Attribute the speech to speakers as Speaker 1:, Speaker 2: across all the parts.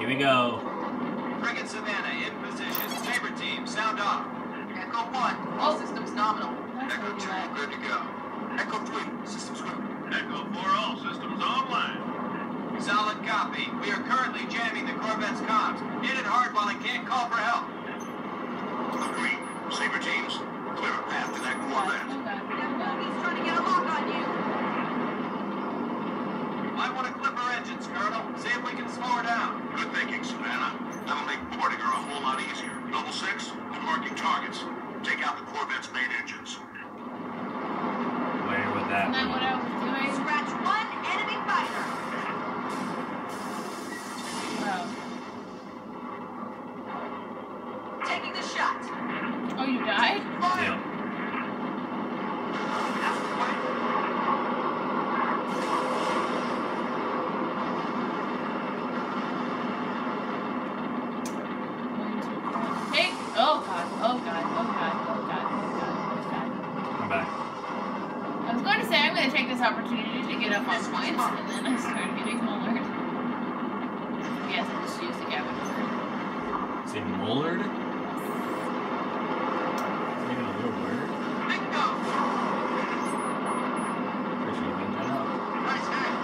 Speaker 1: Here we go.
Speaker 2: Frigate Savannah in position. Saber team, sound off.
Speaker 3: Echo 1, all systems nominal.
Speaker 2: Echo 2, good to go. Echo 3, systems go.
Speaker 4: Echo 4 all systems online.
Speaker 2: Solid copy. We are currently jamming the Corvette's comms. Hit it hard while it can't call for help.
Speaker 4: Agreed. Saber teams, clear a path to that Corvette.
Speaker 3: He's trying to get a lock on you.
Speaker 2: Might want to clip her engines, Colonel. See if we can slow her down.
Speaker 4: Good thinking, Savannah. That'll make boarding her a whole lot 6, I'm marking targets. Take out the Corvette's main engines.
Speaker 1: Where would that
Speaker 5: Isn't that
Speaker 1: be?
Speaker 5: what I was doing?
Speaker 3: Scratch one enemy fighter.
Speaker 5: Oh.
Speaker 3: Taking the shot.
Speaker 5: Oh, you died?
Speaker 3: Fire.
Speaker 1: Yeah.
Speaker 3: That's the way.
Speaker 5: One, two, three. Take. Oh god. Oh god.
Speaker 1: I'm back.
Speaker 5: I was going to say I'm going to take this opportunity to get up on points, and then I started getting mullered. Yes, I just used the cabin word.
Speaker 1: Is it Mullard? Is that even a real word?
Speaker 2: Bingo!
Speaker 1: Pretty sure you made that up.
Speaker 2: Nice hit.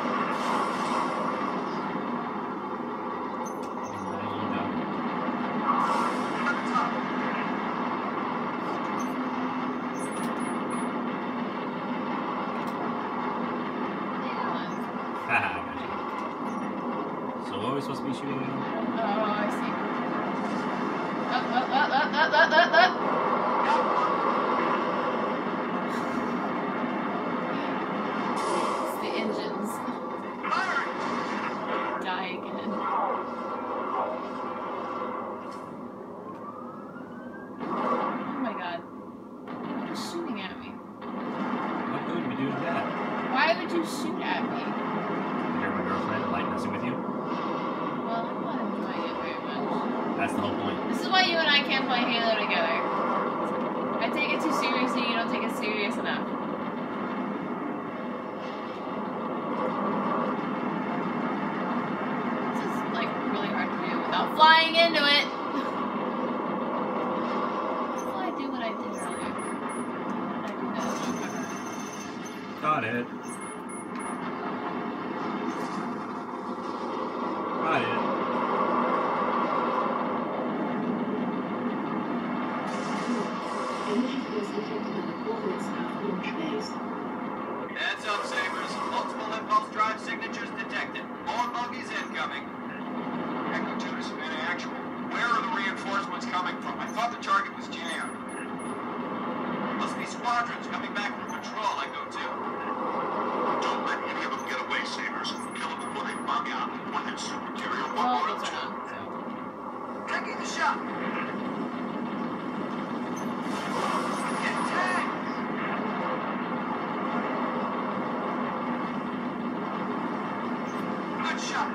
Speaker 1: Yeah, you know.
Speaker 2: At the top.
Speaker 1: Haha, gotcha. So what are we supposed to be shooting?
Speaker 5: Oh, I see. Up, up, up, up, up, up, up, up. It's the engines. Die again. Oh my god. Shooting at me?
Speaker 1: What good would we do that?
Speaker 5: Why would you shoot at me?
Speaker 1: You're my girlfriend, like messing with you?
Speaker 5: Well, I'm not enjoying it very much.
Speaker 1: That's the whole point.
Speaker 5: This is why you I Halo together. I take it too seriously, you don't take it serious enough. This is like really hard to do without flying into it. How will
Speaker 2: Squadrons coming back from patrol, Echo 2.
Speaker 4: Don't let any of them get away, Sabers. Kill them before they bug out. One hit super carrier, one
Speaker 5: Well,
Speaker 4: motor
Speaker 5: those are
Speaker 4: two.
Speaker 5: not, so.
Speaker 2: Taking the shot. Get tagged. Good shot.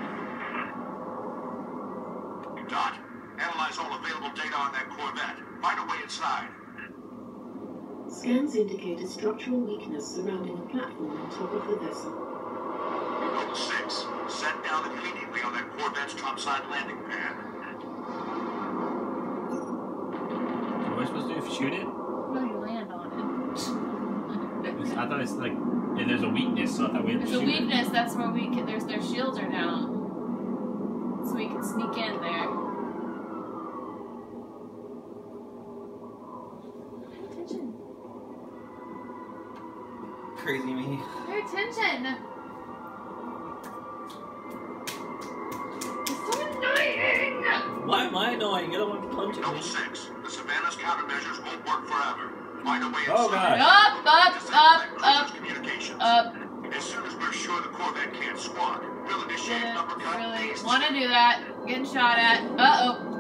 Speaker 4: Dot, analyze all available data on that Corvette. Find a way inside.
Speaker 6: Scans indicate a structural weakness surrounding a platform on top of the vessel.
Speaker 4: Noble 6, set down immediately on that Corvette's topside landing pad.
Speaker 1: What are we supposed to do? Shoot it?
Speaker 5: No, you land on it.
Speaker 1: I thought it's like, yeah, there's a weakness, so I thought we had to
Speaker 5: There's a
Speaker 1: shoot it.
Speaker 5: weakness, that's where we can, there's their shields are down. So we can sneak in there. Pay attention.
Speaker 1: Crazy me.
Speaker 5: Pay attention. It's so annoying.
Speaker 1: Why am I annoying? You're the one punching
Speaker 4: Noble
Speaker 1: me.
Speaker 4: 6, the Savannah's countermeasures won't work forever. Find a way inside.
Speaker 1: Oh, God.
Speaker 5: Up, up, up, up,
Speaker 4: cruiser's communications.
Speaker 5: up.
Speaker 4: As soon as we're sure the Corvette can't squawk, we'll initiate
Speaker 5: Didn't
Speaker 4: uppercut.
Speaker 5: really want to do that. Getting shot at. Uh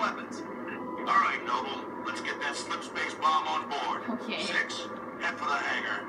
Speaker 2: weapons.
Speaker 4: All right, Noble. Let's get that slip space bomb on board.
Speaker 5: Okay.
Speaker 4: Six. Head for the hangar.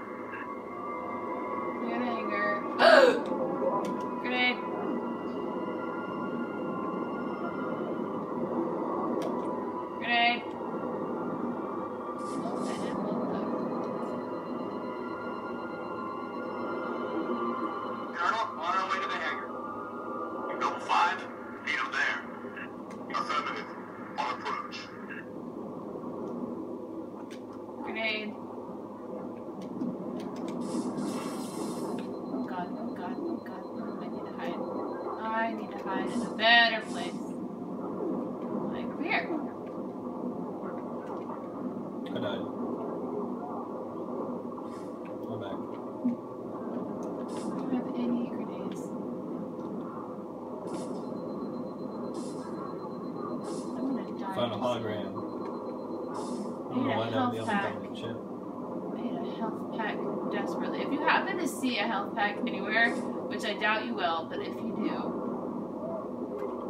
Speaker 5: Health pack desperately. If you happen to see a health pack anywhere, which I doubt you will, but if you do,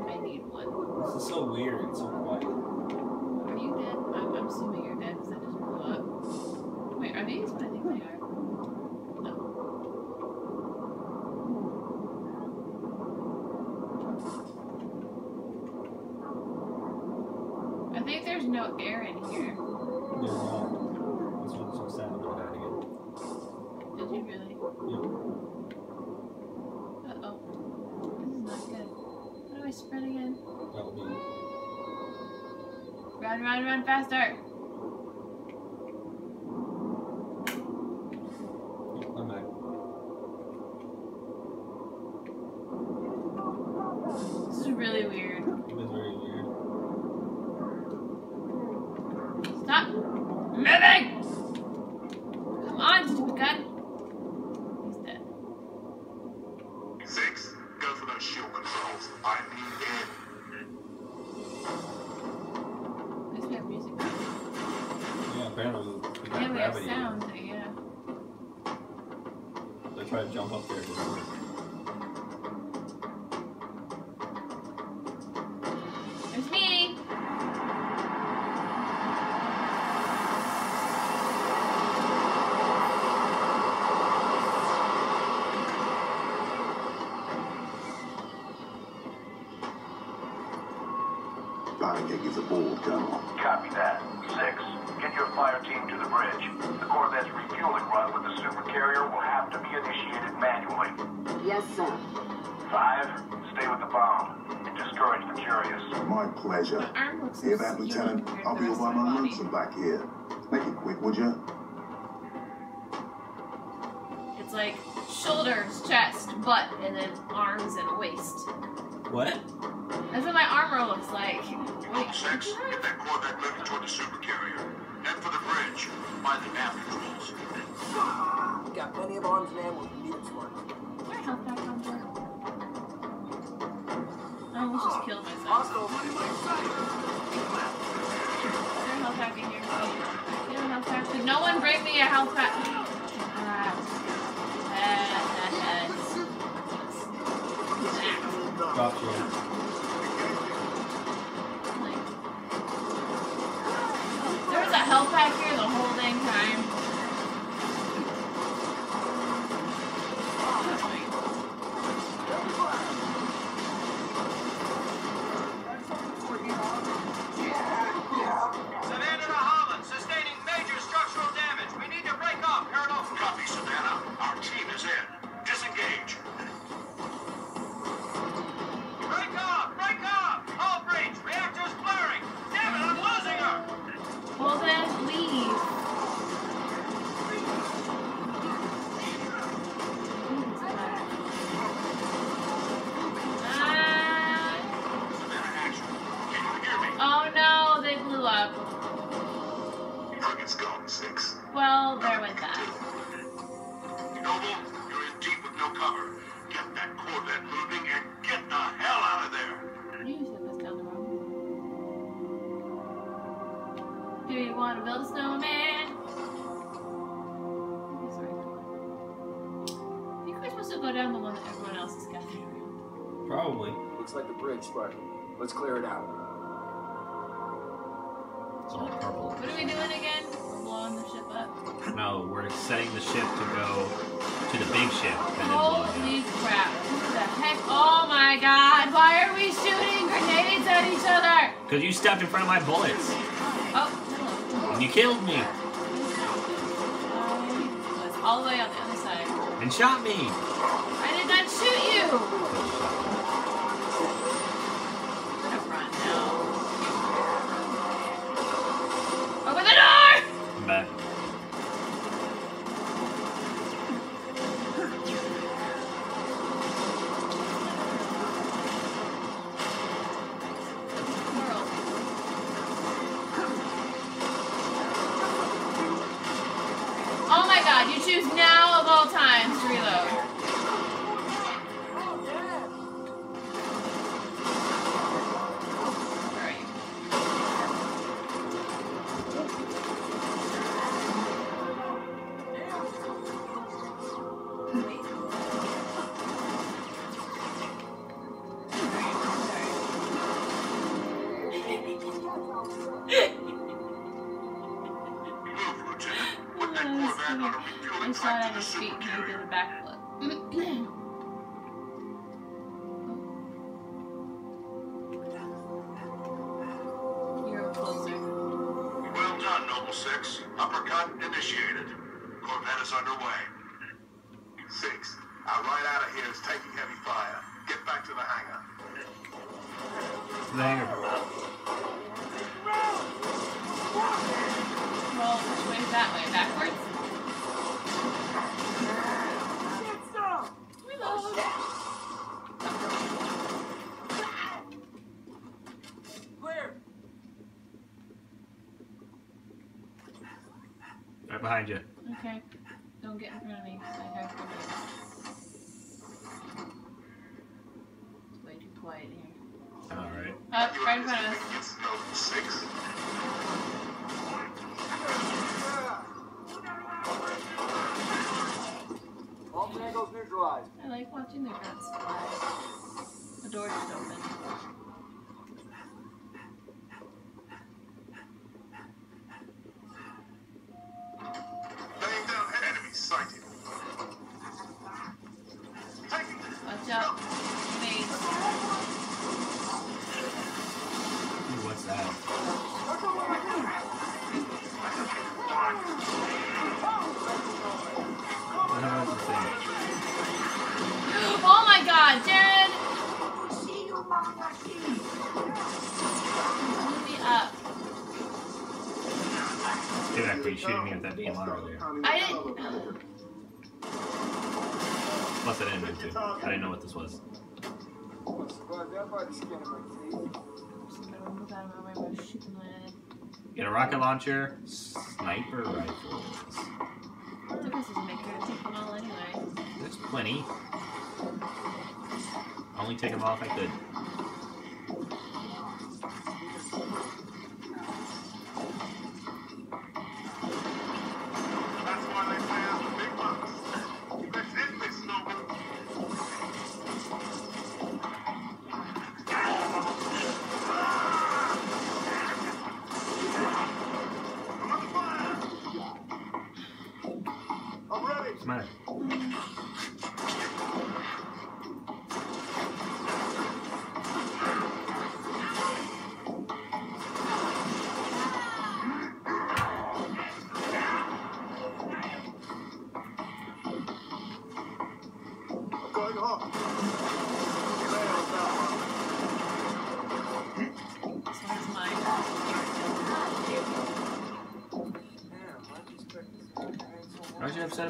Speaker 5: I need one.
Speaker 1: This is so weird. It's so quiet.
Speaker 5: Are you dead? I'm, I'm assuming you're dead because I just blew up. Wait, are these what I think they are? No. I think there's no air in here.
Speaker 1: There's not. This one's so sad. I'm gonna die again.
Speaker 5: Did you really?
Speaker 1: Yep.
Speaker 5: Uh oh. This is not good. How do I sprint again?
Speaker 1: That would be.
Speaker 5: Run, run, run faster!
Speaker 1: I'm back.
Speaker 5: This is really weird.
Speaker 1: It is very weird.
Speaker 5: Stop moving! Come on, stupid gun. He's dead.
Speaker 4: Six. Go for those shield controls. I need in.
Speaker 5: At least we have music.
Speaker 1: Yeah, apparently we got
Speaker 5: uh, Yeah,
Speaker 1: gravity.
Speaker 5: sound, so yeah.
Speaker 1: I tried to jump up there. It didn't work.
Speaker 5: There's me!
Speaker 7: Gotta get you the board, Colonel.
Speaker 4: Copy that. Six. Get your fire team to the bridge. The Corvette's refueling run with the super carrier will have to be initiated manually.
Speaker 6: Yes, sir.
Speaker 4: Five. Stay with the bomb. Discourage the curious.
Speaker 7: My pleasure.
Speaker 5: My arm
Speaker 7: Hear that, Lieutenant? I'll be all
Speaker 5: rest
Speaker 7: by my
Speaker 5: body.
Speaker 7: lonesome back here. Make it quick, would you?
Speaker 5: It's like shoulders, chest, butt, and then arms and waist.
Speaker 1: What?
Speaker 5: That's what my armor looks like. Wait,
Speaker 4: six. Get that Corvette moving toward the super carrier. Head for the bridge. By the nav controls.
Speaker 8: Got plenty of arms and ammo if you need it, smart.
Speaker 5: my health pack on board. I almost just killed myself.
Speaker 8: Hostile.
Speaker 5: Is there a health pack in here? Oh, you have a health pack? Could no one bring me a health pack? Ah. Ah,
Speaker 1: Got you.
Speaker 5: Like- Was pack here the whole dang time. Want to build a snowman? Sorry. I think we're supposed to go down the one that everyone else is gathering around.
Speaker 1: Probably.
Speaker 8: Looks like the bridge, Spartan. Let's clear it out.
Speaker 1: It's all purple.
Speaker 5: What are we doing again? We're blowing the ship up.
Speaker 1: No, we're setting the ship to go to the big ship and then blow it.
Speaker 5: Holy crap. What the heck? Oh my god. Why are we shooting grenades at each other?
Speaker 1: Because you stepped in front of my bullets
Speaker 5: Oh, hello.
Speaker 1: and you killed me
Speaker 5: um, was all the way on the other side.
Speaker 1: and shot me.
Speaker 5: I did not shoot you! I
Speaker 4: refueling
Speaker 5: saw
Speaker 4: to
Speaker 5: on his feet and he did a backflip. You're closer.
Speaker 4: Well done, Noble Six. Uppercut initiated. Corvette is underway. Six. Our right out of here is taking heavy fire. Get back to the hangar.
Speaker 1: The hangar.
Speaker 5: Well, which way is that way? Backwards? Reload.
Speaker 8: Clear.
Speaker 1: Right behind you.
Speaker 5: Okay. Don't get in front of me. 'cause I have grenades. It's way too quiet here.
Speaker 1: All right.
Speaker 5: Up, right in front of us.
Speaker 4: Six.
Speaker 8: All tangles neutralized.
Speaker 5: I like watching the guns fly. The door just opened.
Speaker 1: Get you shooting me with that DMR earlier?
Speaker 5: I didn't.
Speaker 1: Plus, I didn't mean to. I didn't know what this was.
Speaker 8: Survived that by the skin of my teeth.
Speaker 5: I'm gonna move out of my way by shooting my head.
Speaker 1: Get a rocket launcher, sniper rifles.
Speaker 5: The guess doesn't take them all anyway.
Speaker 1: There's plenty. Only take them off I could.
Speaker 4: Ready.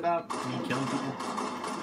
Speaker 1: About? Me killing people?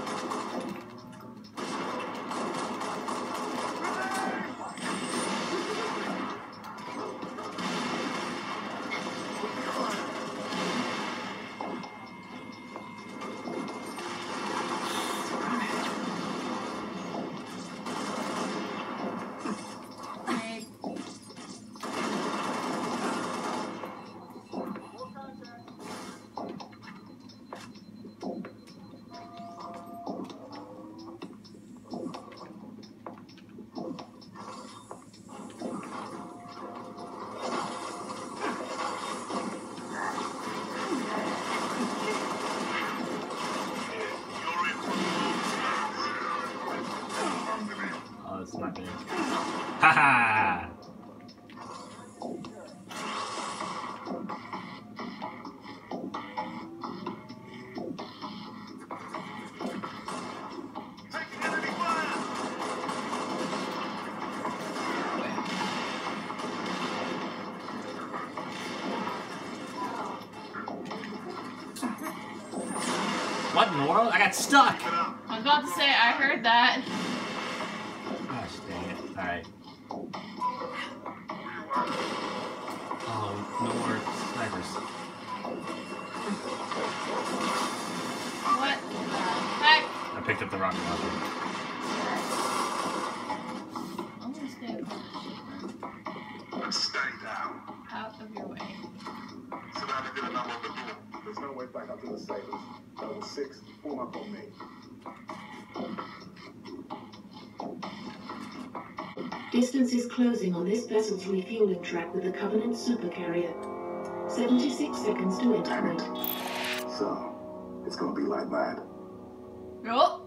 Speaker 1: What in the world? I got stuck!
Speaker 5: I was about to say, I heard that.
Speaker 1: Gosh dang it. Alright. Oh, no more snipers.
Speaker 5: What the heck?
Speaker 1: I picked up the rocket launcher.
Speaker 4: Surrounded in a number of the door.
Speaker 7: There's no way back up to the sailors. Noble 6, form up on me.
Speaker 6: Distance is closing on this vessel's refueling track with the Covenant supercarrier. 76 seconds to
Speaker 7: Damn
Speaker 6: enter
Speaker 7: it. So, it's gonna be like that.
Speaker 5: Oh,